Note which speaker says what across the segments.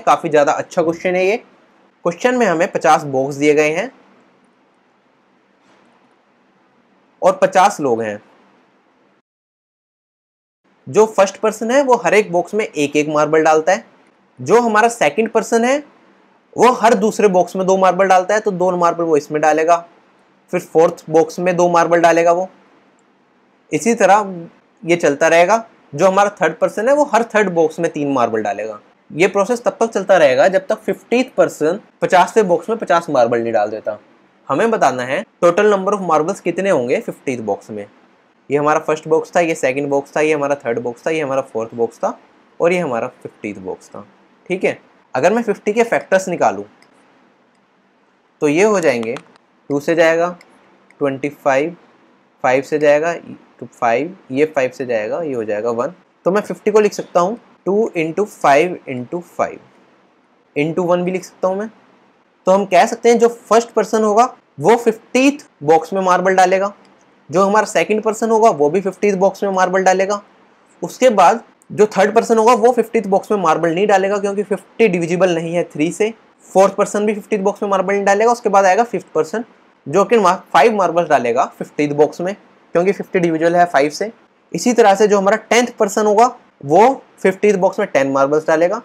Speaker 1: काफ़ी ज़्यादा अच्छा क्वेश्चन है ये। क्वेश्चन में हमें 50 बॉक्स दिए गए हैं। और 50 लोग हैं। जो फ़र्स्ट पर्सन है, वो हर एक बॉक्स में एक एक मार्बल डालता है। जो हमारा सेकंड पर्सन है, वो हर दूसरे बॉक्स में दो मार्बल डालता है तो दो मार्बल वो इसमें डालेगा। फिर फोर्थ बॉक्स में दो मार्बल डालेगा वो। इसी तरह ये चलता रहेगा। जो हमारा थर्ड पर्सन है, वो हर थर्ड बॉक्स में तीन मार्बल डालेगा। ये प्रोसेस तब तक चलता रहेगा जब तक फिफ्टी पर्सन पचास से बॉक्स में पचास मार्बल नहीं डाल देता। हमें बताना है टोटल नंबर ऑफ़ मार्बल्स कितने होंगे फिफ्टी बॉक्स में? ये हमारा फ़र्स्ट बॉक्स था, ये सेकंड बॉक्स था, ये हमारा थर्ड बॉक्स था, ये हमारा फोर्थ बॉक्स था और ये हमारा फिफ्टी बॉक्स था। ठीक है? अगर मैं फिफ्टी के फैक्टर्स निकालूँ तो ये हो जाएँगे टू से जाएगा ट्वेंटी फाइव फाइव से जाएगा टू फाइव ये फाइव से जाएगा, ये हो जाएगा वन तो मैं फिफ्टी को लिख सकता हूँ two into five into five into one भी लिख सकता हूँ मैं। तो हम कह सकते हैं जो फ़र्स्ट पर्सन होगा, वो फिफ्टीथ बॉक्स में मार्बल डालेगा। जो हमारा सेकंड पर्सन होगा, वो भी फिफ्टीथ बॉक्स में मार्बल डालेगा। उसके बाद जो थर्ड पर्सन होगा, वो फिफ्टीथ बॉक्स में मार्बल नहीं डालेगा, क्योंकि फिफ्टी डिविजिबल नहीं है थ्री से। फोर्थ पर्सन भी फिफ्टीथ बॉक्स में मार्बल नहीं डालेगा, उसके बाद आएगा फिफ्थ पर्सन जो कि फाइव मार्बल डालेगा फिफ्टीथ बॉक्स में, क्योंकि फिफ्टी डिविजुअल है फाइव से। इसी तरह से जो हमारा टेंथ पर्सन होगा वो फिफ्टी बॉक्स में टेन मार्बल्स डालेगा।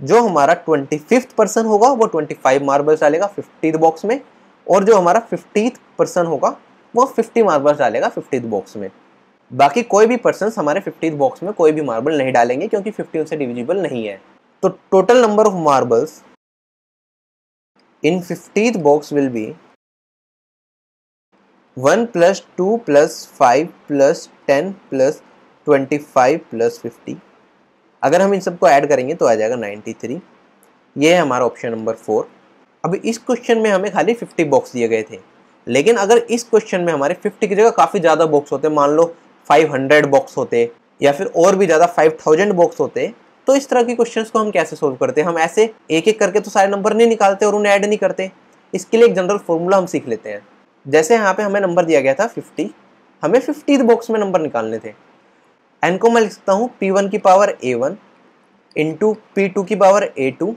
Speaker 1: जो हमारा ट्वेंटी फिफ्थ पर्सन होगा, वो ट्वेंटी फाइव मार्बल्स डालेगा फिफ्टीथ बॉक्स में। और जो हमारा फिफ्टी पर्सन होगा, वो फिफ्टी मार्बल्स डालेगा फिफ्टीथ बॉक्स में। बाकी कोई भी पर्सन हमारे फिफ्टी बॉक्स में कोई भी मार्बल नहीं डालेंगे, क्योंकि फिफ्टी उनसे डिविजिबल नहीं है। तो total number of marbles in fiftieth box will be one plus two plus five plus ten plus twenty five plus fifty अगर हम इन सबको ऐड करेंगे तो आ जाएगा नाइन्टी थ्री ये है हमारा ऑप्शन नंबर फोर अब इस क्वेश्चन में हमें खाली फिफ्टी बॉक्स दिए गए थे. लेकिन अगर इस क्वेश्चन में हमारे फिफ्टी की जगह काफ़ी ज़्यादा बॉक्स होते, मान लो फाइव हंड्रेड बॉक्स होते, या फिर और भी ज़्यादा फाइव थाउज़ेंड बॉक्स होते तो इस तरह के क्वेश्चन को हम कैसे सोल्व करते? हैं हम ऐसे एक एक करके तो सारे नंबर नहीं निकालते और उन्हें ऐड नहीं करते. इसके लिए एक जनरल फॉर्मूला हम सीख लेते हैं. जैसे यहाँ पे हमें नंबर दिया गया था फिफ्टी हमें फिफ्टी बॉक्स में नंबर निकालने थे. एन को मैं लिख सकता हूँ पी वन की power A one into P two की power A two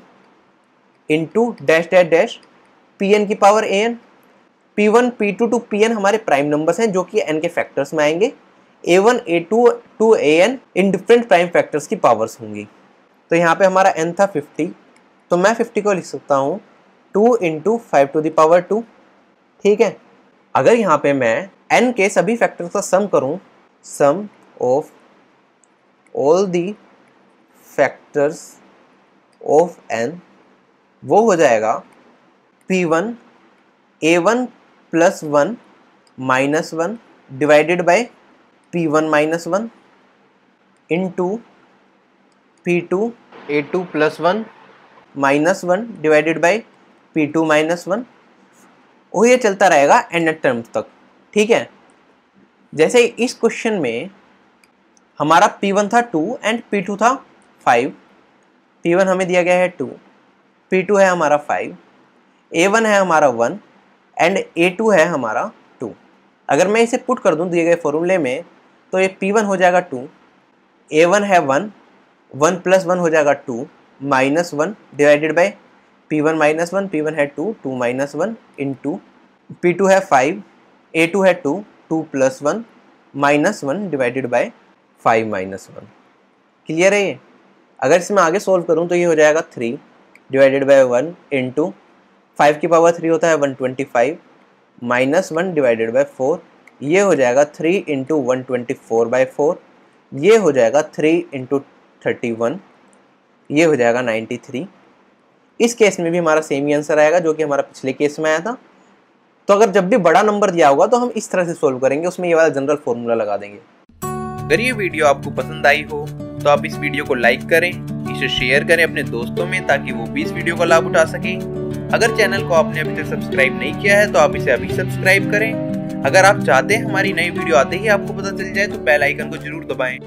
Speaker 1: into dash dash dash P N की power A N P one P two two P N हमारे प्राइम नंबर्स हैं, जो कि एन के फैक्टर्स में आएँगे। A one A two two A N in different prime factors की powers होंगी। तो यहाँ पे हमारा एन था फिफ्टी तो मैं फिफ्टी को लिख सकता हूँ two into five to the power two ठीक है? अगर यहाँ पे मैं एन के सभी फैक्टर्स का सम करूँ sum of all the factors of N वो हो जाएगा P one A one plus one minus one divided by P one minus one into P two A two plus one minus one divided by P two minus one वो ये चलता रहेगा and terms तक, ठीक है? जैसे इस question में हमारा P1 था टू एंड P2 था फाइव P1 हमें दिया गया है टू P2 है हमारा फाइव A1 है हमारा वन एंड A2 है हमारा टू अगर मैं इसे पुट कर दूँ दिए गए फॉर्मूले में तो ये P1 हो जाएगा टू A1 है वन वन प्लस वन हो जाएगा two minus one divided by P one minus one P one है two two minus one into P two है फाइव ए टू है two two plus one minus one divided by five minus one clear है ये? अगर इसमें आगे solve करूँ तो ये हो जाएगा three divided by one into five की पावर थ्री होता है one twenty five minus one divided by four ये हो जाएगा three into one twenty four by four ये हो जाएगा थ्री इंटू थर्टी वन ये हो जाएगा नाइन्टी थ्री इस केस में भी हमारा सेम ही आंसर आएगा जो कि हमारा पिछले केस में आया था. तो अगर जब भी बड़ा नंबर दिया होगा तो हम इस तरह से सोल्व करेंगे, उसमें ये वाला जनरल फॉर्मूला लगा देंगे.
Speaker 2: अगर ये वीडियो आपको पसंद आई हो तो आप इस वीडियो को लाइक करें, इसे शेयर करें अपने दोस्तों में ताकि वो भी इस वीडियो का लाभ उठा सकें। अगर चैनल को आपने अभी तक सब्सक्राइब नहीं किया है तो आप इसे अभी सब्सक्राइब करें। अगर आप चाहते हैं हमारी नई वीडियो आते ही आपको पता चल जाए तो बेल आइकन को ज़रूर दबाएँ।